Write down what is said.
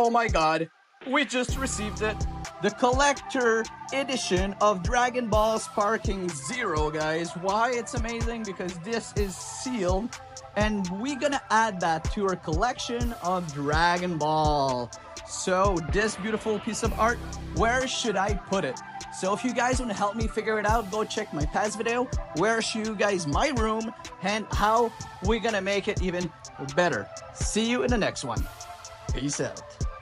Oh my god, we just received it. The collector edition of Dragon Ball Sparking Zero, guys. Why it's amazing? Because this is sealed and we're gonna add that to our collection of Dragon Ball. So this beautiful piece of art, where should I put it? So if you guys want to help me figure it out, go check my past video where show you guys my room and how we're gonna make it even better. See you in the next one. Peace out.